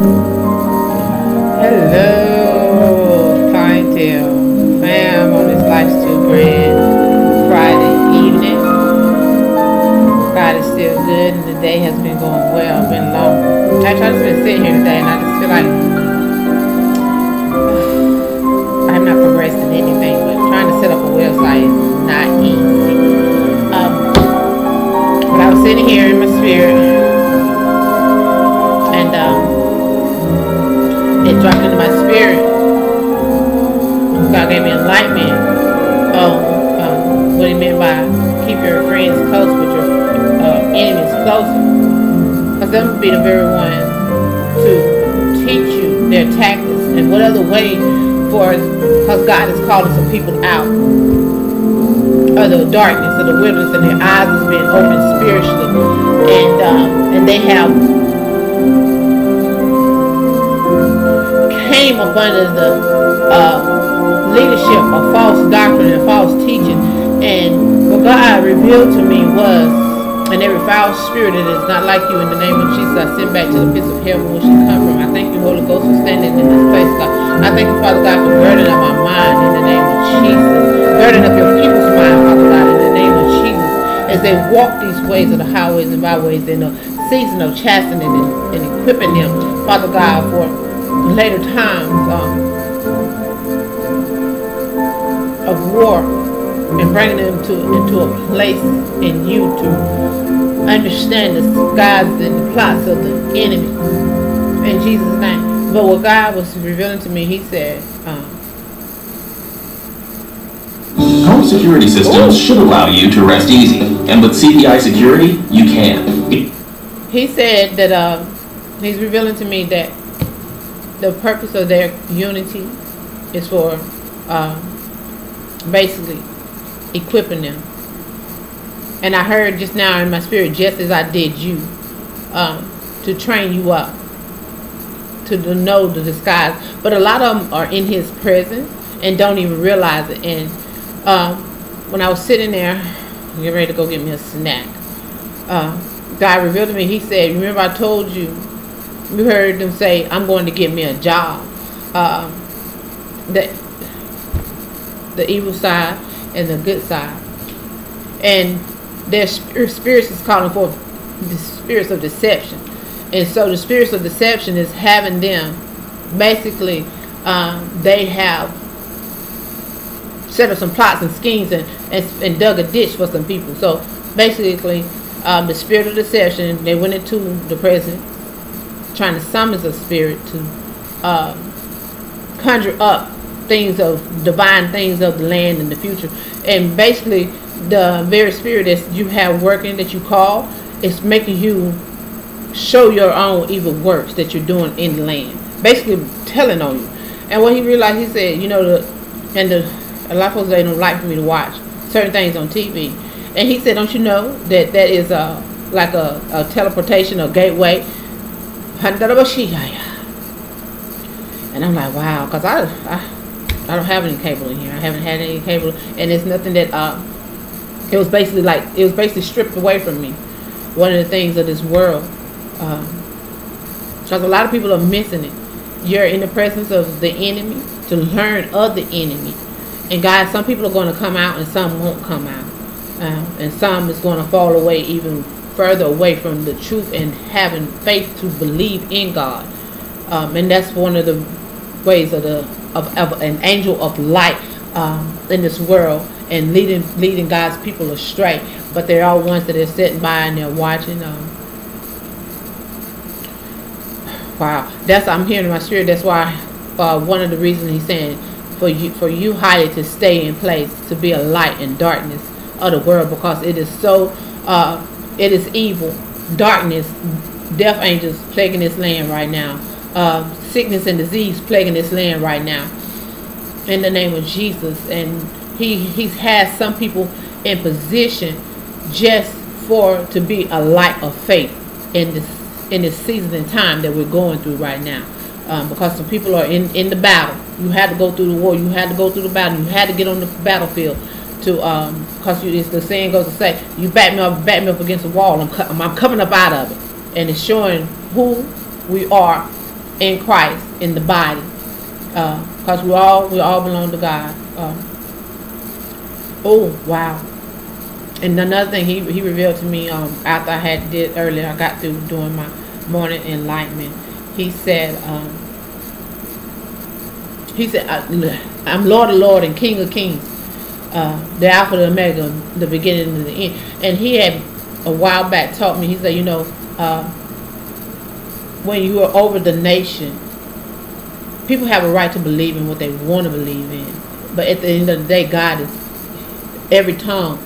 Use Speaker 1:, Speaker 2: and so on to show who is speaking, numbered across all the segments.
Speaker 1: Hello, clientele, fam on this Life's Too Grand Friday evening. God is still good and the day has been going well, been long. I've just been sitting here today and I just feel like I'm not progressing anything, but trying to set up a website is not easy. Um, but I was sitting here in my spirit gave me enlightenment on um, what he meant by keep your friends close but your uh, enemies closer. Because them will be the very ones to teach you their tactics and what other way for us, because God is calling some people out of the darkness of the wilderness and their eyes has been opened spiritually and um, and they have came up under the uh, leadership of false doctrine and false teaching. And what God revealed to me was, and every foul spirit that is not like you in the name of Jesus, I send back to the pits of hell which you come from. I thank you, Holy Ghost, for standing in this place, God. I thank you, Father God, for girding up my mind in the name of Jesus. Girding up your people's mind, Father God, in the name of Jesus. As they walk these ways of the highways and byways in a season of chastening and, and equipping them, Father God, for later times um, of war and bringing them to into a place in you to understand the skies and the plots of the enemy in Jesus' name. But what God was revealing to me, He said, um,
Speaker 2: Home security systems should allow you to rest easy, and with CPI security, you can.
Speaker 1: He said that uh, He's revealing to me that the purpose of their unity is for uh, basically equipping them. And I heard just now in my spirit, just as I did you, um, to train you up to know the disguise. But a lot of them are in His presence and don't even realize it. And um, when I was sitting there, getting ready to go get me a snack, uh, God revealed to me. He said, "Remember, I told you." You heard them say, "I'm going to get me a job." Um, the the evil side and the good side, and their spirits is calling for the spirits of deception, and so the spirits of deception is having them basically um, they have set up some plots and schemes and, and, and dug a ditch for some people. So basically, um, the spirit of deception, they went into the president trying to summon a spirit to um, conjure up things of divine things of the land in the future. And basically, the very spirit that you have working that you call is making you show your own evil works that you're doing in the land. Basically, telling on you. And what he realized, he said, you know, the and the a lot of folks they don't like for me to watch certain things on TV. And he said, don't you know that that is a like a, a teleportation or gateway and I'm like, wow, because I, I, I don't have any cable in here. I haven't had any cable, and it's nothing that. Uh, it was basically like it was basically stripped away from me. One of the things of this world, because a lot of people are missing it. You're in the presence of the enemy to learn of the enemy, and guys, some people are going to come out and some won't come out, uh, and some is going to fall away even further away from the truth and having faith to believe in God. Um, and that's one of the ways of the of, of an angel of light um, in this world and leading leading God's people astray. But they're all ones that are sitting by and they're watching. Um, wow, that's I'm hearing in my spirit. That's why uh, one of the reasons he's saying for you for you highly to stay in place to be a light in darkness of the world because it is so uh, it is evil, darkness, death angels plaguing this land right now, uh, sickness and disease plaguing this land right now. In the name of Jesus, and he he has some people in position just for to be a light of faith in this in this season and time that we're going through right now. Um, because some people are in in the battle. You had to go through the war. You had to go through the battle. You had to get on the battlefield to um because you it's the saying goes to say you back me up back me up against the wall I'm, co- I'm coming up out of it and it's showing who we are in Christ in the body, because uh, we all we all belong to God. Uh, oh wow! And another thing he he revealed to me um, after I had did earlier, I got through doing my morning enlightenment. He said. Um, he said, "I'm Lord of Lord and King of Kings, uh, the Alpha, the Omega, the beginning and the end." And he had a while back taught me. He said, "You know, uh, when you are over the nation, people have a right to believe in what they want to believe in. But at the end of the day, God is every tongue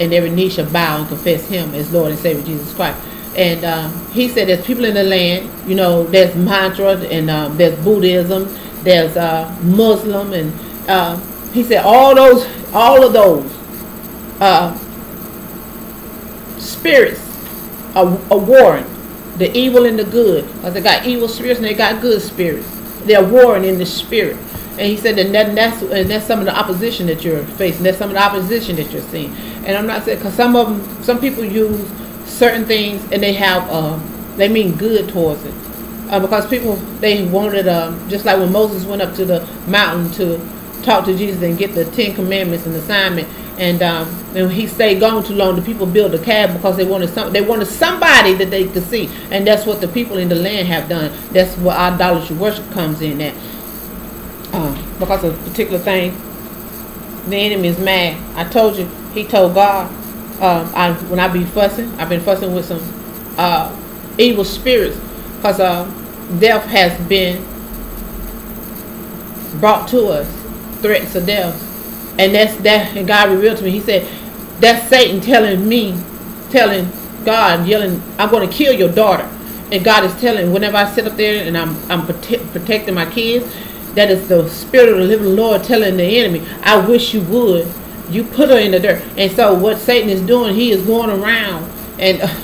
Speaker 1: and every knee shall bow and confess Him as Lord and Savior Jesus Christ." And um, he said, "There's people in the land. You know, there's mantra and um, there's Buddhism." there's uh, Muslim, and uh, he said all those, all of those uh, spirits are, are warring, the evil and the good. Because they got evil spirits and they got good spirits. They're warring in the spirit. And he said, and, that, and that's and that's some of the opposition that you're facing. That's some of the opposition that you're seeing. And I'm not saying because some of them, some people use certain things and they have, uh, they mean good towards it uh, because people they wanted um, just like when Moses went up to the mountain to talk to Jesus and get the Ten Commandments and the assignment, and um, he stayed gone too long. The people built a cab because they wanted some. They wanted somebody that they could see, and that's what the people in the land have done. That's what idolatry worship comes in at. Uh, because of a particular thing, the enemy is mad. I told you. He told God, um, I when I be fussing, I've been fussing with some uh, evil spirits because uh, death has been brought to us, threats of death. And that's that and God revealed to me, he said, that's Satan telling me, telling God, yelling, I'm going to kill your daughter. And God is telling, whenever I sit up there and I'm, I'm prote- protecting my kids, that is the spirit of the living Lord telling the enemy, I wish you would. You put her in the dirt. And so what Satan is doing, he is going around and uh,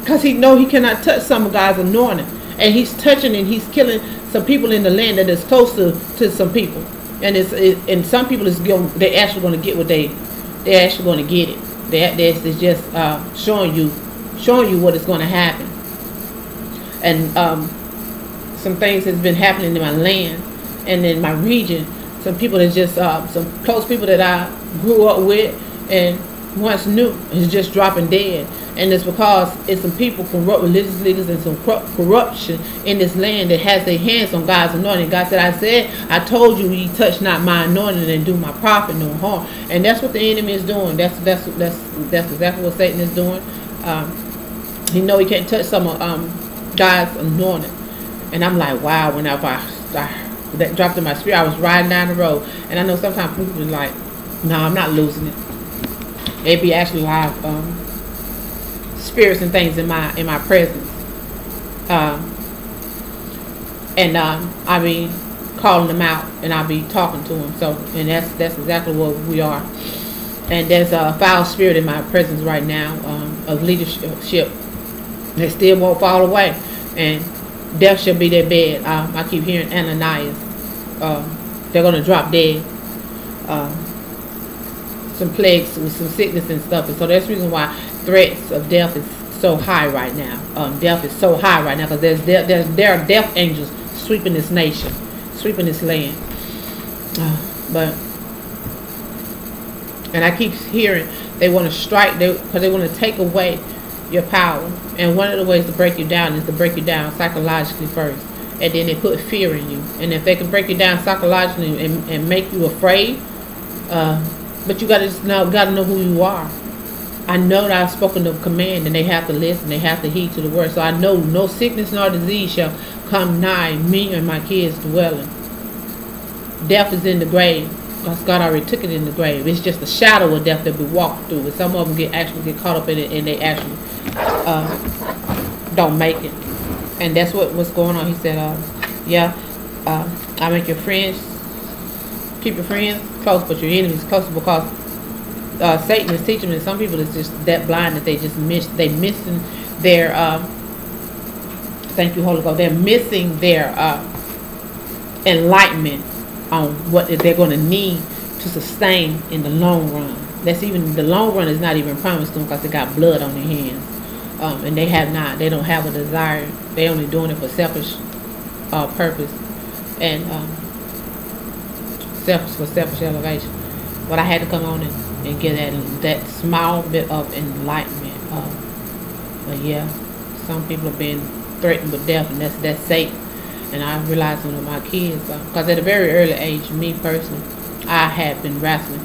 Speaker 1: because he know he cannot touch some of God's anointing and he's touching and he's killing some people in the land that is close to, to some people, and it's it, and some people is going they actually going to get what they they're actually going to get it. That this is just uh, showing you showing you what is going to happen, and um, some things has been happening in my land and in my region. Some people that just uh, some close people that I grew up with and once knew is just dropping dead and it's because it's some people, corrupt religious leaders, and some corruption in this land that has their hands on God's anointing. God said, I said, I told you, ye touch not my anointing and do my prophet no harm. And that's what the enemy is doing. That's that's that's that's exactly what Satan is doing. Um, he know he can't touch some of um, God's anointing. And I'm like, wow, whenever I, I that dropped in my spirit, I was riding down the road. And I know sometimes people are like, no, I'm not losing it. It'd be actually live. Um, spirits and things in my in my presence. Um, and um, I be calling them out, and I'll be talking to them. So, and that's that's exactly what we are. And there's a foul spirit in my presence right now um, of leadership. They still won't fall away, and death shall be their bed. Um, I keep hearing Ananias. Um, they're gonna drop dead. Um, some plagues with some sickness and stuff, and so that's the reason why threats of death is so high right now. Um, death is so high right now because there's, there's there are death angels sweeping this nation, sweeping this land. Uh, but and I keep hearing they want to strike because they want to take away your power. And one of the ways to break you down is to break you down psychologically first, and then they put fear in you. And if they can break you down psychologically and, and make you afraid, uh, but you got to know got to know who you are. I know that I've spoken the command and they have to listen, they have to heed to the word. So I know no sickness nor disease shall come nigh me and my kids dwelling. Death is in the grave. Because God already took it in the grave. It's just a shadow of death that we walk through. And some of them get actually get caught up in it and they actually uh, don't make it. And that's what what's going on. He said, uh, yeah, uh, I make your friends, keep your friends close, but your enemies close because uh, Satan is teaching them. Some people is just that blind that they just miss. They missing their. Uh, thank you, Holy Ghost. They're missing their uh, enlightenment on what they're going to need to sustain in the long run. That's even the long run is not even promised to them because they got blood on their hands. um, and they have not. They don't have a desire. They only doing it for selfish uh, purpose and um, selfish for selfish elevation. But I had to come on and, and get that that small bit of enlightenment. Um, but yeah, some people have been threatened with death, and that's that's Satan. And I realized one of my kids, because uh, at a very early age, me personally, I had been wrestling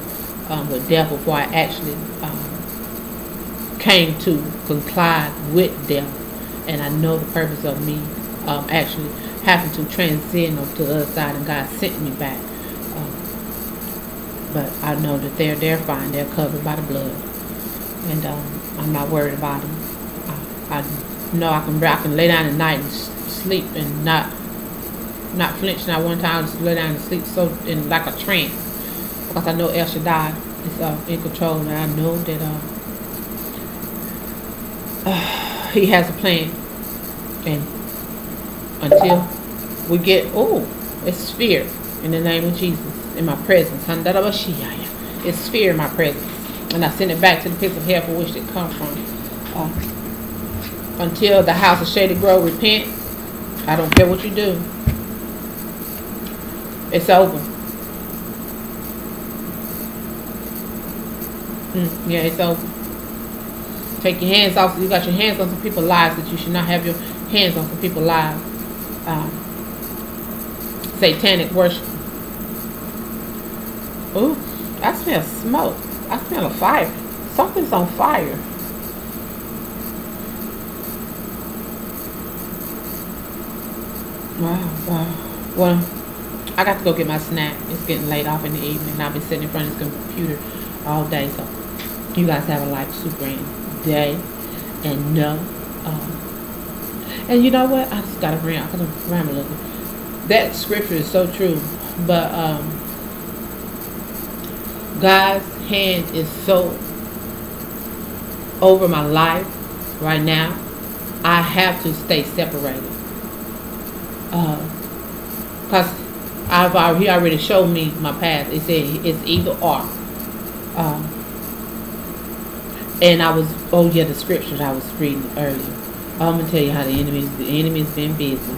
Speaker 1: um, with death before I actually um, came to comply with death. And I know the purpose of me um, actually having to transcend to the other side, and God sent me back. But I know that they're they're fine. They're covered by the blood, and um, I'm not worried about them. I, I know I can I can lay down at night and sleep and not not flinch. Not one time, just lay down and sleep so in like a trance because I know El Shaddai is uh, in control, and I know that uh, uh, he has a plan, and until we get, oh, it's fear in the name of Jesus in my presence. It's fear in my presence. And I send it back to the pits of hell for which it come from. Uh, until the house of Shady Grove repent, I don't care what you do. It's over. Mm, yeah, it's over. Take your hands off. You got your hands on some people's lives that you should not have your hands on some people's lives um, satanic worship. Ooh, I smell smoke. I smell a fire. Something's on fire. Wow, wow. Well, I got to go get my snack. It's getting late off in the evening. I've been sitting in front of this computer all day. So, you guys have a life super day. And no. um, and you know what? I just got to ram. I got to ram a little. That scripture is so true, but um, God's hand is so over my life right now. I have to stay separated. Because uh, I've already, he already showed me my path. It said it's either or. Um, and I was, oh yeah, the scriptures I was reading earlier. I'm gonna tell you how the enemy's the enemy's been busy.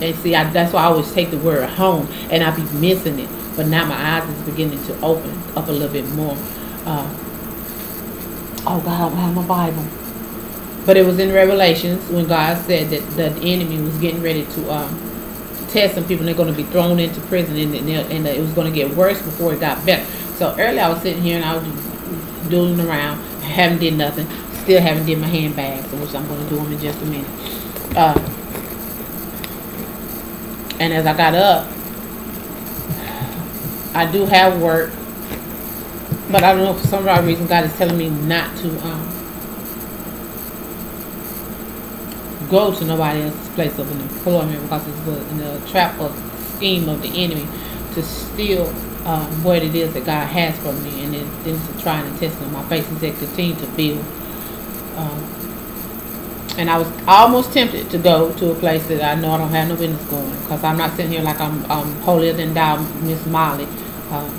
Speaker 1: And see, I, that's why I always take the word home, and I be missing it. But now my eyes is beginning to open up a little bit more. Uh, oh God, I have my Bible. But it was in Revelations when God said that, that the enemy was getting ready to um, test some people. And they're going to be thrown into prison, and, and, it was going to get worse before it got better. So earlier I was sitting here and I was doodling around, haven't did nothing still haven't did my handbags, which I'm going to do them in just a minute. Uh, and as I got up, I do have work, but I don't know for some odd reason God is telling me not to um, go to nobody else's place of employment because it's in the trap of scheme of the enemy to steal um, what it is that God has for me, and then, then to try and test on my face and said continue to build um, and I was almost tempted to go to a place that I know I don't have no business going because I'm not sitting here like I'm, I'm holier than thou, Miss Molly. Um,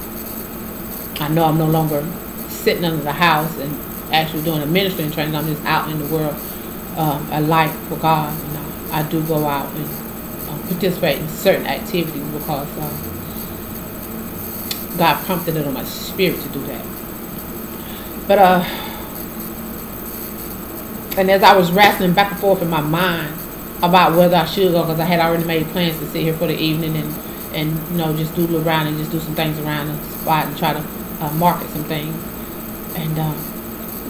Speaker 1: I know I'm no longer sitting under the house and actually doing a ministry training. I'm just out in the world, um, a light for God. And I, I do go out and uh, participate in certain activities because uh, God prompted it on my spirit to do that. But uh, and as I was wrestling back and forth in my mind about whether I should go, because I had already made plans to sit here for the evening and, and you know, just doodle around and just do some things around the spot and try to uh, market some things. And uh,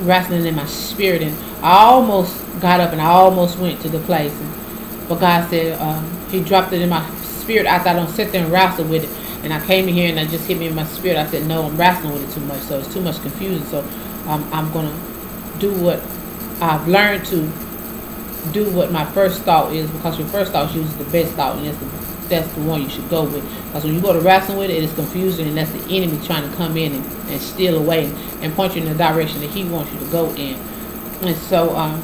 Speaker 1: wrestling in my spirit. And I almost got up and I almost went to the place. And, but God said, um, He dropped it in my spirit. I thought, don't sit there and wrestle with it. And I came in here and I just hit me in my spirit. I said, no, I'm wrestling with it too much. So it's too much confusion. So um, I'm going to do what I've learned to do what my first thought is because your first thought is usually the best thought and that's the, that's the one you should go with. Because when you go to wrestling with it, it's confusing and that's the enemy trying to come in and, and steal away and point you in the direction that he wants you to go in. And so um,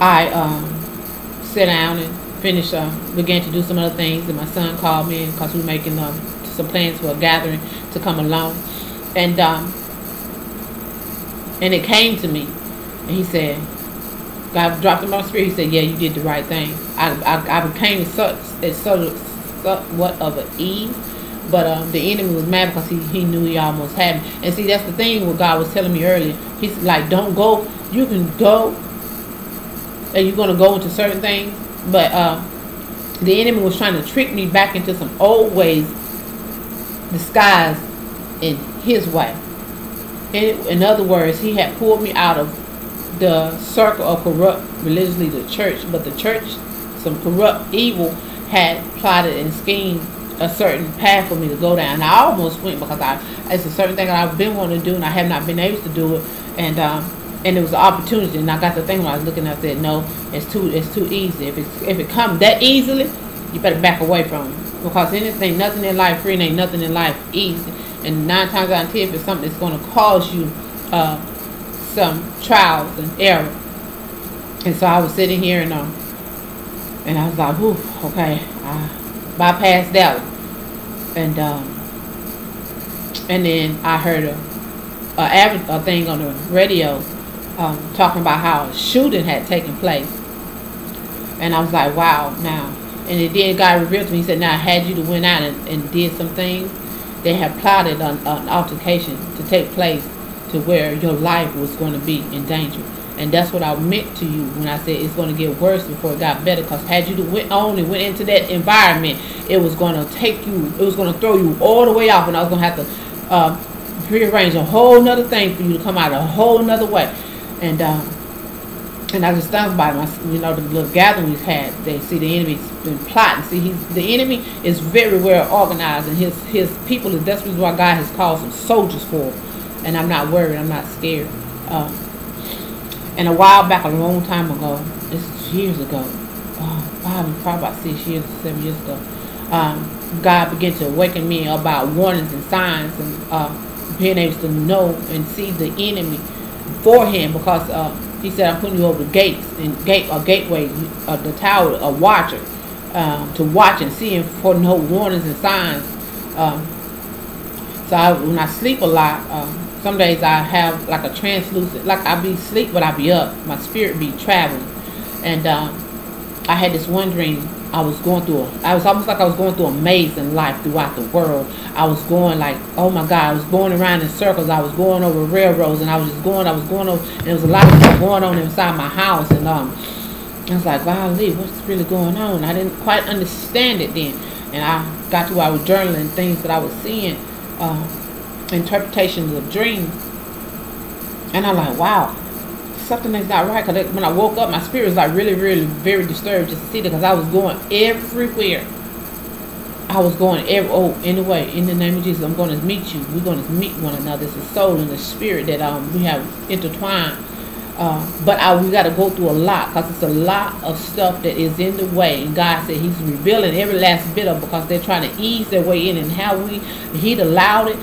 Speaker 1: I um, sat down and finished, uh, began to do some other things and my son called me because we were making um, some plans for a gathering to come along. And um, and it came to me, and he said, God dropped in my spirit. He said, "Yeah, you did the right thing." I I, I became such as of somewhat of an ease, but um, the enemy was mad because he, he knew he almost had me. And see, that's the thing. What God was telling me earlier. He's like, "Don't go. You can go, and you're gonna go into certain things, but uh, the enemy was trying to trick me back into some old ways, disguised in His way." In, in other words, He had pulled me out of the circle of corrupt religiously the church, but the church, some corrupt evil had plotted and schemed a certain path for me to go down. And I almost went because I it's a certain thing that I've been wanting to do and I have not been able to do it. And um, and it was an opportunity. And I got the thing when I was looking, I said, no, it's too it's too easy. If it if it comes that easily, you better back away from it because anything, nothing in life free, and ain't nothing in life easy. And nine times out of ten, if it's something that's going to cause you uh, some trials and error. And so I was sitting here and um, and I was like, "Whew, okay." I bypassed that one, and um, and then I heard a a, a thing on the radio um, talking about how a shooting had taken place, and I was like, "Wow!" Now, and it then God revealed to me. He said, "Now, I had you to went out and, and did some things, they had plotted an, an altercation to take place to where your life was going to be in danger." And that's what I meant to you when I said it's going to get worse before it got better. Because had you went on and went into that environment, it was going to take you, it was going to throw you all the way off, and I was going to have to uh, rearrange a whole nother thing for you to come out a whole nother way. And um, and I just thought about my, you know, the little gathering we've had. They see the enemy's been plotting. See, he's the enemy is very well organized, and his his people is that's why God has called some soldiers for. And I'm not worried. I'm not scared. Um, and a while back, a long time ago, is years ago, oh, probably, probably about six years, seven years ago, um, God began to awaken me about warnings and signs and uh, being able to know and see the enemy for him because uh, he said, I'm putting you over the gates and gate or gateway, uh, the tower, a watcher, um, to watch and see and for no warnings and signs. Um, so I, when I sleep a lot, um, some days I have like a translucent, like I be sleep, but I be up. My spirit be traveling, and um, I had this one dream. I was going through. A, I was almost like I was going through a maze in life throughout the world. I was going like, oh my God, I was going around in circles. I was going over railroads, and I was just going. I was going over, and there was a lot of stuff going on inside my house, and um, I was like, wow, what's really going on? I didn't quite understand it then, and I got to where I was journaling things that I was seeing. Uh, interpretations of dreams. And I'm like, wow, something is not right. Because when I woke up, my spirit was like really, really very disturbed just to see that because I was going everywhere. I was going every, oh, anyway, in the name of Jesus, I'm going to meet you. We're going to meet one another. It's the soul and the spirit that um we have intertwined. Uh, but I, we got to go through a lot because it's a lot of stuff that is in the way. And God said He's revealing every last bit of because they're trying to ease their way in. And how we, He'd allowed it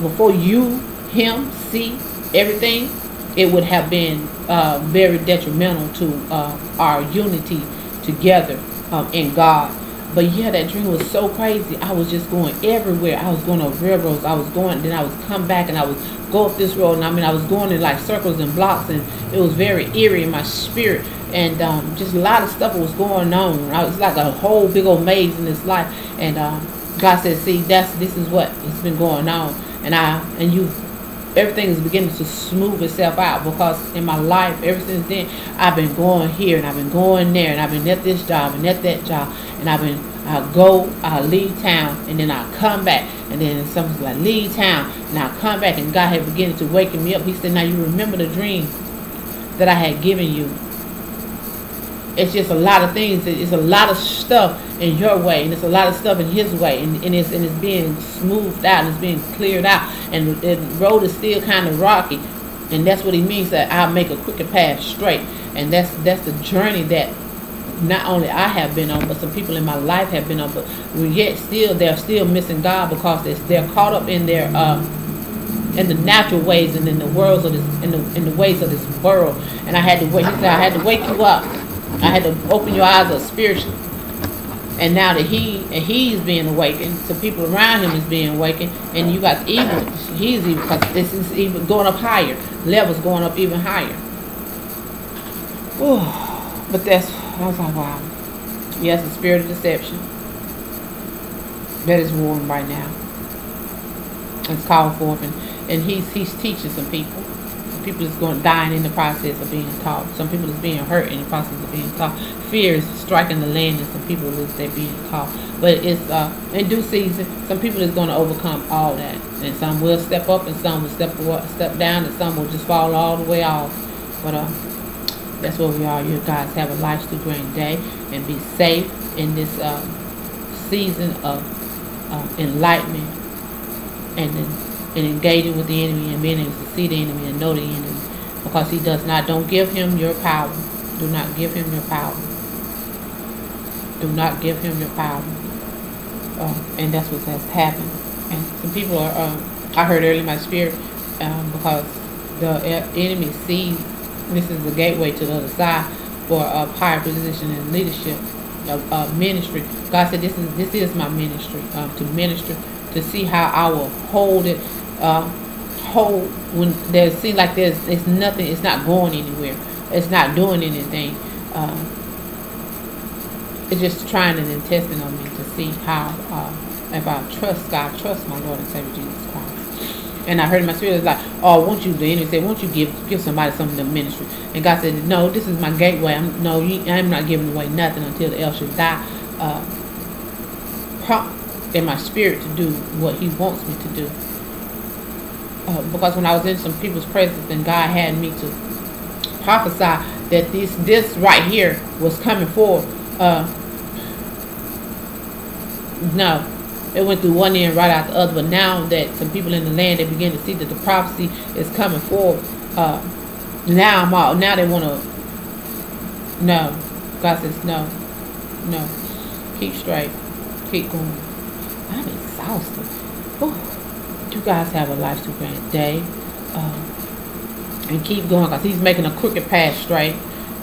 Speaker 1: before you, him, see everything, it would have been uh, very detrimental to uh, our unity together um, in God. But yeah, that dream was so crazy. I was just going everywhere. I was going on railroads. I was going, then I was come back and I was go up this road. And I mean, I was going in like circles and blocks, and it was very eerie in my spirit. And um, just a lot of stuff was going on. I was like a whole big old maze in this life. And um, God said, "See, that's this is what has been going on." And I and you everything is beginning to smooth itself out because in my life ever since then I've been going here and I've been going there and I've been at this job and at that job. And I've been I go I leave town and then I come back. And then someone's like leave town and I come back and God had beginning to waking me up. He said now you remember the dream that I had given you it's just a lot of things. It's a lot of stuff in your way, and it's a lot of stuff in his way, and, and it's and it's being smoothed out, and it's being cleared out, and the road is still kind of rocky, and that's what he means that I'll make a quicker path straight, and that's that's the journey that not only I have been on, but some people in my life have been on, but yet still they're still missing God because they're, they're caught up in their uh, in the natural ways and in the worlds of this in the in the ways of this world. And I had to wait. He said I had to wake you up I had to open your eyes up spiritually. And now that he and he's being awakened, so people around him is being awakened, and you got evil. He's even because this is even going up higher. Levels going up even higher. Ooh, but that's I was like, wow. Yes, the spirit of deception that is warring right now. It's called forth, and, and he's he's teaching some people people is going dying in the process of being taught. Some people is being hurt in the process of being taught. Fear is striking the land, and some people is they being taught. But it's uh, in due season. Some people is going to overcome all that, and some will step up, and some will step step down, and some will just fall all the way off. But uh, that's where we are. You guys have a life to great day, and be safe in this uh, season of uh, enlightenment and then and engaging with the enemy and being able to see the enemy and know the enemy. Because he does not don't give him your power. Do not give him your power. Do not give him your power. Uh, and that's what has happened. And some people are uh, I heard earlier in my spirit um, because the enemy sees this is the gateway to the other side for a higher position in leadership of ministry. God said this is this is my ministry um, to minister to see how I will hold it uh, hold when there seems like there's it's nothing it's not going anywhere. It's not doing anything. Uh, it's just trying and testing on me to see how uh, if I trust God trust my Lord and Savior Jesus Christ. And I heard my spirit, it's like, oh, won't you, the enemy said, won't you give give somebody something to ministry? And God said, no, this is my gateway. I'm, no, I'm not giving away nothing until the El Shaddai uh, prompt in my spirit to do what he wants me to do uh, because when I was in some people's presence and God had me to prophesy that this this right here was coming forward. Uh, no, it went through one end right out the other. But now that some people in the land they begin to see that the prophecy is coming forward, uh, now I'm all now they want to. No, God says no, no. Keep straight, keep going. I'm exhausted. Ooh you guys have a life to grant day. Um, and keep going because he's making a crooked path straight.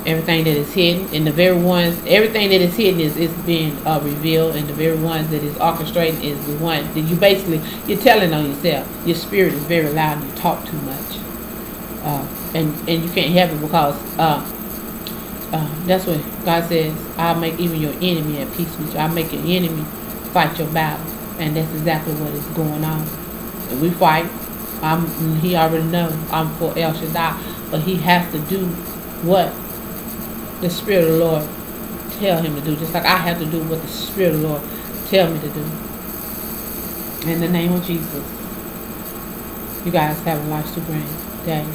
Speaker 1: Everything that is hidden and the very ones, everything that is hidden is, is being uh, revealed, and the very ones that is orchestrating is the one that you basically you're telling on yourself. Your spirit is very loud and you talk too much, uh, and and you can't have it because uh, uh, that's what God says. I'll make even your enemy at peace with you. I'll make your enemy fight your battle, and that's exactly what is going on and we fight. I'm, he already know I'm for El Shaddai, but he has to do what the Spirit of the Lord tell him to do, just like I have to do what the Spirit of the Lord tell me to do. In the name of Jesus, you guys have a life to bring day.